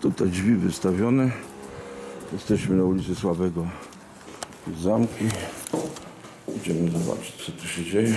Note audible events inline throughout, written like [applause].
tutaj drzwi wystawione. Jesteśmy na ulicy Sławego. Zamki. Idziemy zobaczyć, co tu się dzieje.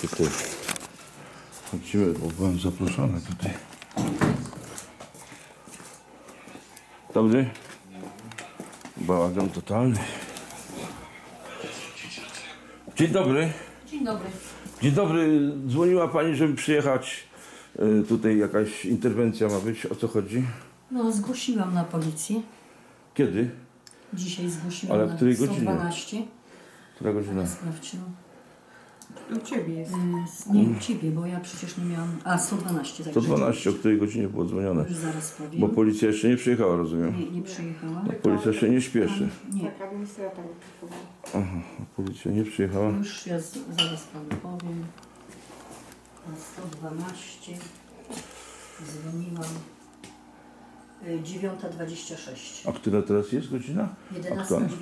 Tutaj chodzimy, bo byłem zaproszony tutaj. Dobry. Bałagan totalny. Dzień dobry. Dzień dobry. Dzień dobry. Dzwoniła Pani, żeby przyjechać. Y, Tutaj jakaś interwencja ma być. O co chodzi? No, zgłosiłam na policję. Kiedy? Dzisiaj zgłosiłam Ale w na której godzinie? 112. Która godzina? Sprawdź, no. U ciebie jest. Y, Nie u ciebie, bo ja przecież nie miałam. A 112 tak 112, o której godzinie było dzwonione? Już zaraz powiem. Bo policja jeszcze nie przyjechała, rozumiem. Nie, nie przyjechała. Policja się nie śpieszy. Nie, Tak, administrator wypracowała. Aha, policja nie przyjechała. już ja z, zaraz panu powiem. Na 112 dzwoniłam. Y, 9.26. A która teraz jest godzina? Aktualna. 11.19.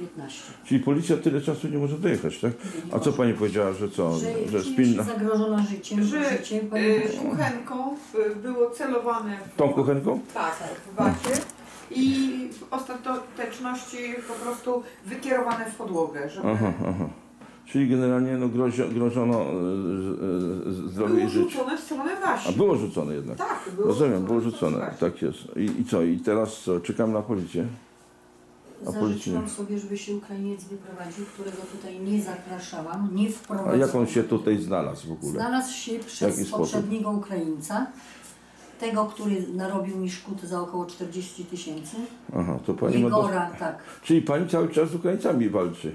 Czyli policja tyle czasu nie może dojechać, tak? Nie, nie A co może. pani powiedziała, że co? Że, Że spinna. się zagrożona życiem, Że życiem y, kuchenką y, było celowane w, Tą kuchenką? tak, w wacie i w ostateczności po prostu wykierowane w podłogę, żeby Aha, aha. Czyli generalnie no, grozio, grożono e, e, e, zdrowiu było i życiu. rzucone w stronę A wasi. było rzucone jednak. Tak, było Rozumiem, było rzucone. Tak jest. I, I co? I teraz co? Czekam na policję. A Zażyczyłam policja? sobie, żeby się Ukrainiec wyprowadził, którego tutaj nie zapraszałam, nie A wprowadzałam. jak on się tutaj znalazł w ogóle? Znalazł się jaki przez sposób? poprzedniego Ukraińca, tego, który narobił mi szkód za około 40 tysięcy. Aha, to pani ma. Do... Igora, tak. Czyli pani cały czas z Ukraińcami walczy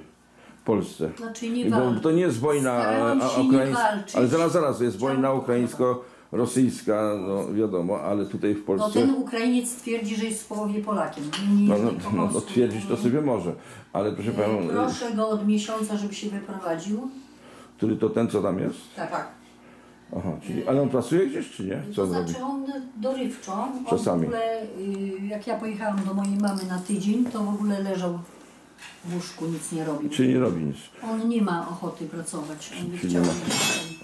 Polsce. Znaczy nie Bo to nie jest wojna nie ukraińska. Ale zaraz, zaraz, jest wojna ukraińsko-rosyjska, no wiadomo, ale tutaj w No Polsce. ten Ukrainiec twierdzi, że jest w połowie Polakiem. Nie, nie, No, nie, no, no to twierdzić to sobie może, ale proszę panią, y, Proszę go od miesiąca, żeby się wyprowadził. który to ten, co tam jest? Tak. Tak. Aha, czyli, ale on pracuje gdzieś, czy nie? Co to robi? znaczy on dorywczo, on Czasami. w ogóle, y, jak ja pojechałam do mojej mamy na tydzień, to w ogóle leżał w łóżku, nic nie robił. Czyli nie robi nic. On nie ma ochoty pracować, on by chciał... nie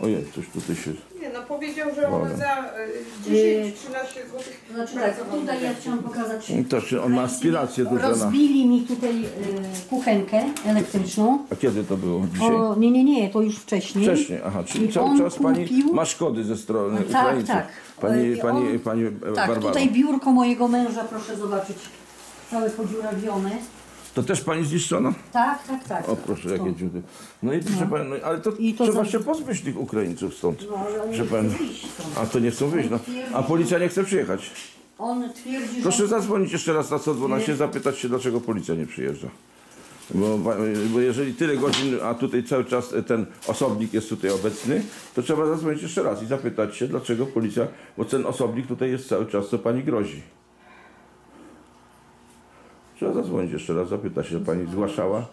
Ojej, coś tutaj się... Nie, no powiedział, że on Dobra. za y, 10-13 zł To Znaczy tak, tutaj ja chciałam pokazać... To czy on ma aspiracje duże na... Rozbili mi tutaj y, kuchenkę elektryczną. A kiedy to było? Dzisiaj? O, nie, nie, nie, to już wcześniej. Wcześniej, aha, czyli I cały on czas pani kupił- ma szkody ze strony Tak, Ukraińców. tak. Pani, I pani, on- pani e, Tak, Barbaro. tutaj biurko mojego męża, proszę zobaczyć, całe podziurawione. To też pani zniszczono? Tak, tak, tak. O proszę, jakie dziury. No i proszę pani, no, ale to, I to trzeba za- się pozbyć tych Ukraińców stąd. No, ale oni Że nie pan- chcą wyjść stąd. A to nie chcą wyjść, no. A policja nie chce przyjechać. On twierdzi, Proszę że... zadzwonić jeszcze raz na 112, Nie. zapytać się, dlaczego policja nie przyjeżdża. Bo, bo jeżeli tyle godzin, a tutaj cały czas ten osobnik jest tutaj obecny, to trzeba zadzwonić jeszcze raz i zapytać się, dlaczego policja, bo ten osobnik tutaj jest cały czas, co pani grozi. Trzeba zadzwonić jeszcze raz, zapytać się, pani zgłaszała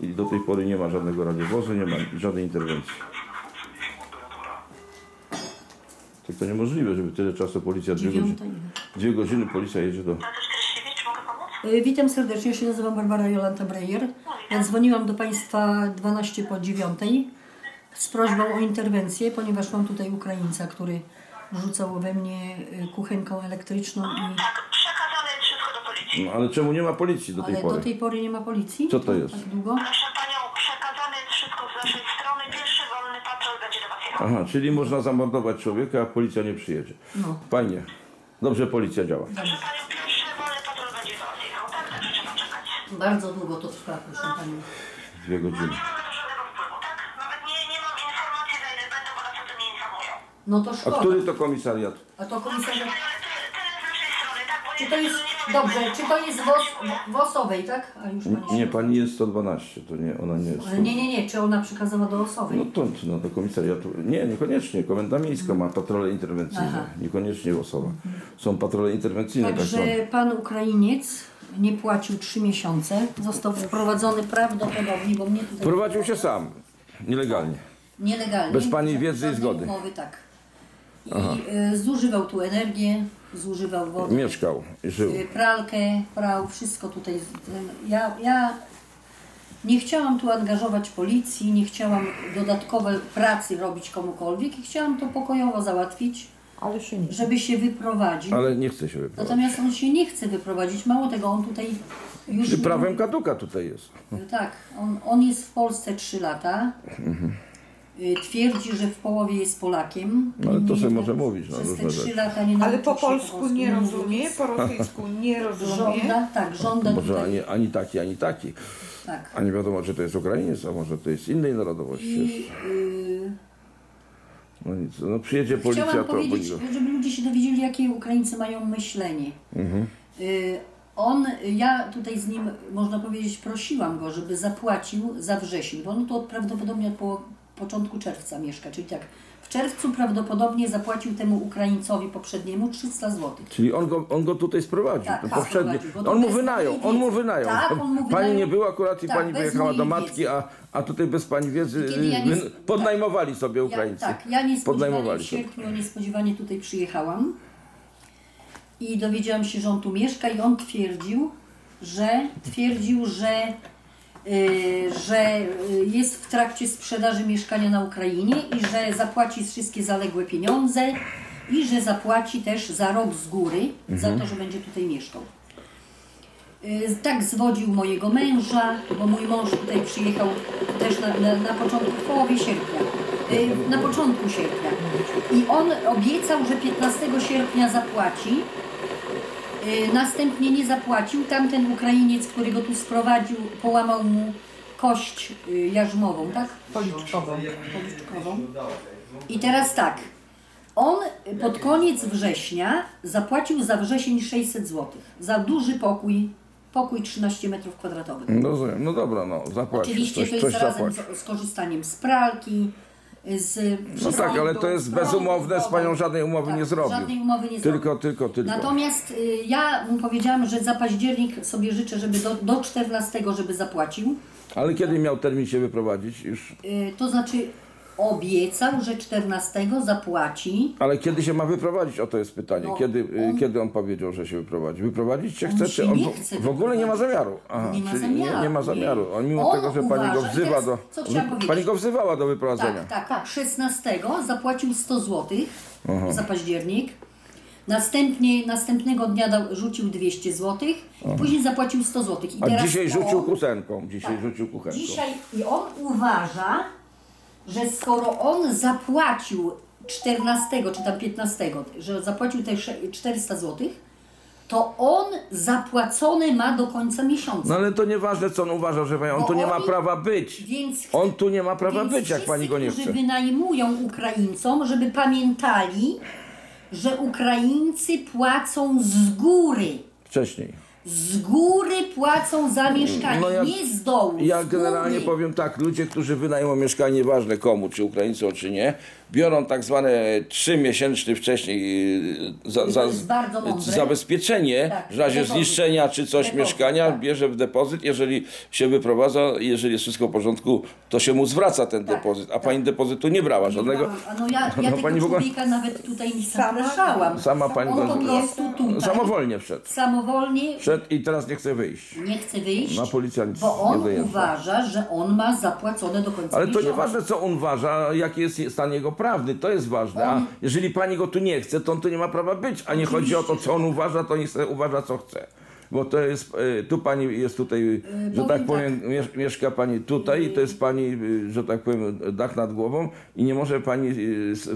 i do tej pory nie ma żadnego radiowozu, nie ma żadnej interwencji. Tak to niemożliwe, żeby tyle czasu policja, dwie godziny, Dziewiąta ile? dwie godziny policja jedzie do... Mogę pomóc? Y, Witam serdecznie, ja się nazywam Barbara Jolanta Breyer. Ja dzwoniłam do Państwa 12 po 9 z prośbą o interwencję, ponieważ mam tutaj Ukraińca, który rzucał we mnie y, kuchenką elektryczną i... No ale czemu nie ma policji do tej Ale pory? do tej pory nie ma policji? Co to jest? Tak długo? Proszę Panią, przekazane jest wszystko z naszej strony. Pierwszy wolny patrol będzie do Was jechał. Aha, czyli można zamordować człowieka, a policja nie przyjedzie. No. Fajnie. Dobrze policja działa. Proszę Panią, pierwszy wolny patrol będzie do Was jechał. Tak, także trzeba czekać. Bardzo długo to trwa, proszę Pani. Dwie No godziny. nie mamy do żadnego wpływu, tak? Nawet nie, nie mam informacji za ile będą, bo nas o tym nie informują. No to A szkoda. który to komisariat? A to Proszę komisarz... Panią, ale tyle, tyle z naszej strony, tak? Bo Czy nie- to jest... nie Dobrze, czy to jest WOS, WOS-owej, tak? A już Pani Nie, się- pani jest 112, to nie, ona nie jest. Ale nie, nie, nie, czy ona przekazała do osoby? No to, no do komisariatu. Nie, niekoniecznie. Komenda miejska ma patrole interwencyjne. Aha. Niekoniecznie osoba. Są patrole interwencyjne tak. Także pan Ukrainiec nie płacił trzy miesiące. Został wprowadzony prawdopodobnie, bo mnie tutaj Prowadził się sam. Nielegalnie. nielegalnie. Bez pani wiedzy i żadnej zgody. Umowy, tak. I y, zużywał tu energię, zużywał wodę, Mieszkał i żył. y, pralkę, prał, wszystko tutaj. Ja, ja Nie chciałam tu angażować policji, nie chciałam dodatkowe pracy robić komukolwiek i chciałam to pokojowo załatwić, Ale się nie. żeby się wyprowadził. Ale nie chce się wyprowadzić. Natomiast on się nie chce wyprowadzić. Mało tego, on tutaj już. Czy prawem kaduka tutaj jest? Tak, on, on jest w Polsce 3 lata. Y, Twierdzi, że w połowie jest Polakiem. No, ale to sobie może mówić, no, Przez różne 3 rzeczy. lata nie Ale nauczył po się polsku nie mówić. rozumie, po rosyjsku nie [laughs] rozumie. Żąda, tak, żąda Może tutaj. ani, ani taki, ani taki. Tak. A nie wiadomo, czy to jest Ukrainiec, a może to jest innej narodowości. I, y, No nic, no przyjedzie policja, Chciałam to powiedzieć, będzie. żeby ludzie się dowiedzieli, jakie Ukraińcy mają myślenie. Mhm. Y, On, ja tutaj z nim, można powiedzieć, prosiłam go, żeby zapłacił za wrzesień, bo on tu od, prawdopodobnie od po, początku czerwca mieszka, czyli tak, w czerwcu prawdopodobnie zapłacił temu Ukraińcowi poprzedniemu 300 zł. Czyli on go, on go tutaj sprowadził, Tak, ten tak, poprzedni. sprowadził, bo to On mu bez wynajął, mojej on mu wiedzy. wynajął. Tak, on mu Pani nie była akurat i Tak, pani bez wyjechała do mojej matki, wiedzy. a, a tutaj bez pani wiedzy Kiedy ja nie- wyn- podnajmowali sobie Ja, Ukraińcy. tak, ja niespodziewanie w Podnajmowali sobie. sierpniu niespodziewanie tutaj przyjechałam i dowiedziałam się, że on tu mieszka i on twierdził, że twierdził, że, że y, jest w trakcie sprzedaży mieszkania na Ukrainie i że zapłaci wszystkie zaległe pieniądze i że zapłaci też za rok z góry Mhm. za to, że będzie tutaj mieszkał. Y, Tak zwodził mojego męża, bo mój mąż tutaj przyjechał też na, na, na początku, w połowie sierpnia, y, na początku sierpnia. I on obiecał, że 15 sierpnia zapłaci. Y, Następnie nie zapłacił. Tamten Ukrainiec, który go tu sprowadził, połamał mu kość y, jarzmową, tak? Policzkową. policzkową. I teraz tak, on pod koniec września zapłacił za wrzesień 600 zł. Za duży pokój, pokój 13 metrów kwadratowych. No, rozumiem. no dobra, no zapłaci. Oczywiście coś, to jest coś razem zapłaci. z, z korzystaniem z pralki, z No tak, ale to jest bezumowne, z panią żadnej umowy tak, nie zrobił. Żadnej umowy nie zrobił. Tylko, tylko, tylko. Natomiast y, ja mu powiedziałam, że za październik sobie życzę, żeby do, do 14, żeby zapłacił. Ale kiedy miał termin się wyprowadzić już? Y, to znaczy obiecał, że 14 zapłaci. Ale kiedy się ma wyprowadzić? O to jest pytanie. No, kiedy, y, on- kiedy on powiedział, że się wyprowadzi? Wyprowadzić się On chce, się czy on nie w- chce w ogóle nie ma wyprowadzić. zamiaru? Nie ma czyli zamiaru. Nie, nie ma zamiaru. On mimo On tego, że pani go uważa- wzywa teraz do. co chciałam powiedzieć? Pani go wzywała do wyprowadzenia. Tak, tak, tak. 16 zapłacił 100 zł za październik. Następnie, następnego dnia dał, rzucił 200 zł, i później zapłacił 100 zł. I A dzisiaj on- rzucił kuchenką. Dzisiaj Tak. rzucił kuchenką. Dzisiaj i on uważa, że skoro on zapłacił 14 czy tam 15, że zapłacił te sze- 400 zł, to on zapłacone ma do końca miesiąca. No ale to nieważne, co on uważa, że on Bo tu nie ma oni- prawa być. Więc On tu nie ma prawa Więc być, jak wszyscy, pani go nie którzy chce. wynajmują Ukraińcom, żeby pamiętali, że Ukraińcy płacą z góry. Wcześniej. Z góry płacą za mieszkanie, No ja- nie z dołu. Ja z generalnie góry. powiem tak, ludzie, którzy wynajmą mieszkanie, nieważne komu, czy Ukraińcom, czy nie, biorą tak zwane trzymiesięczny wcześniej y, za, za, zabezpieczenie, Tak, w razie depozyt. zniszczenia czy coś Depozyt, mieszkania, tak. bierze w depozyt, jeżeli się wyprowadza, jeżeli jest wszystko w porządku, to się mu zwraca ten Tak, depozyt, a tak. pani depozytu nie brała żadnego. A no ja, ja [laughs] No tego pani w ogóle- człowieka nawet tutaj nie zapraszałam. Sama pani On po prostu tutaj Samowolnie wszedł. samowolnie Wszedł i teraz nie chce wyjść. nie chce wyjść, Na policja nic bo on nie uważa, że on ma zapłacone do końca Ale to nieważne, co on uważa, jaki jest stan jego prawny, to jest ważne. A On- jeżeli pani go tu nie chce, to on tu nie ma prawa być. A nie chodzi o to, co on uważa, to niech sobie uważa, co chce. Bo to jest, y, tu pani jest tutaj, że powiem tak powiem, miesz- mieszka pani tutaj i to jest pani, y, że tak powiem, dach nad głową i nie może pani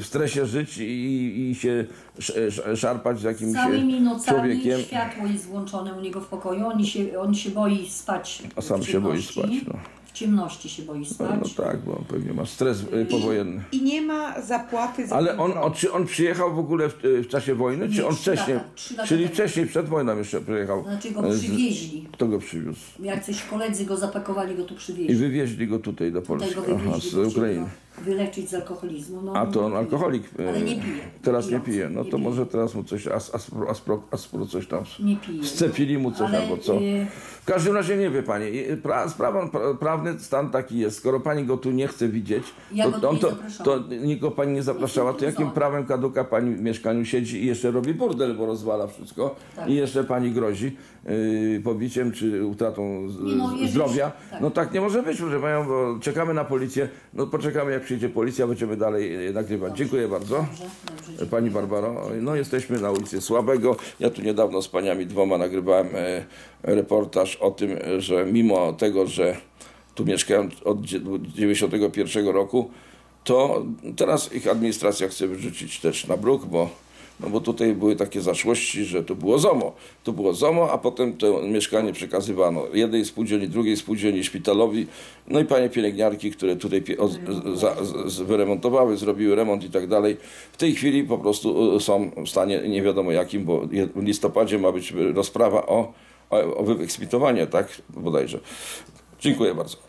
w stresie żyć i, i się sz- sz- szarpać z jakimś Całymi e, nocami człowiekiem. światło jest włączone u niego w pokoju, on się, on się boi spać A sam się boi spać, no. Ciemności się boi spać. No tak, bo pewnie ma stres y, powojenny. I nie ma zapłaty za Ale ten on, prąd. on, czy on przyjechał w ogóle w, w czasie wojny, Nie, czy on trzy wcześniej? lata, trzy lata czyli temu. wcześniej, przed wojną jeszcze przyjechał. Znaczy go E, z- przywieźli. Kto go przywiózł? Jak coś koledzy go zapakowali, go tu I przywieźli. wywieźli go tutaj do Polski. go Aha, z Ukrainy. chcieli wyleczyć z alkoholizmu. No, A to on alkoholik. Ale e, nie pije. Teraz nie Pijący, pije. No nie to pije. może teraz mu coś, as, aspro, aspro, aspro coś tam. Nie pije. Scepili mu coś Ale, albo co. y, W każdym razie nie wie pani. I Pra, sprawa, pra, prawny stan taki jest. Skoro pani go tu nie chce widzieć, Ja to, go tu on nie to, zapraszałam. to nikogo pani nie zapraszała. To jakim prawem kaduka pani w mieszkaniu siedzi i jeszcze robi burdel, bo rozwala wszystko Tak. i jeszcze pani grozi yy, pobiciem czy utratą z, Nie no, jeżeli- zdrowia. tak. No tak nie może być, proszę panią, bo czekamy na policję. No poczekamy jak przyjdzie policja, będziemy dalej e, nagrywać. Dziękuję bardzo. Pani Barbaro, no jesteśmy na ulicy Słabego. Ja tu niedawno z paniami dwoma nagrywałem e, reportaż o tym, e, że mimo tego, że tu mieszkają od 91 roku, to teraz ich administracja chce wyrzucić też na bruk, bo, no bo tutaj były takie zaszłości, że tu było ZOMO. Tu było ZOMO, a potem to mieszkanie przekazywano jednej spółdzielni, drugiej spółdzielni, szpitalowi, no i panie pielęgniarki, które tutaj o, za, z, z, wyremontowały, zrobiły remont i tak dalej. W tej chwili po prostu e, są w stanie nie wiadomo jakim, bo w listopadzie ma być rozprawa o, o, o wyeksmitowanie, tak bodajże. Dziękuję bardzo.